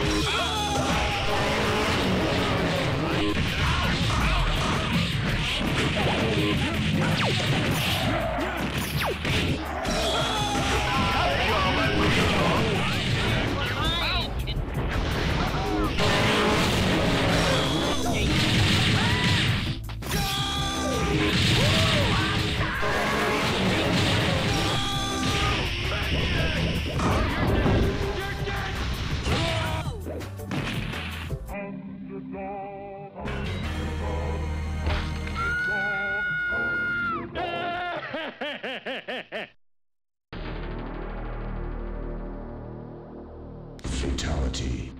Yeah! Fatality.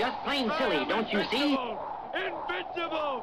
just plain silly, don't you see? Invincible!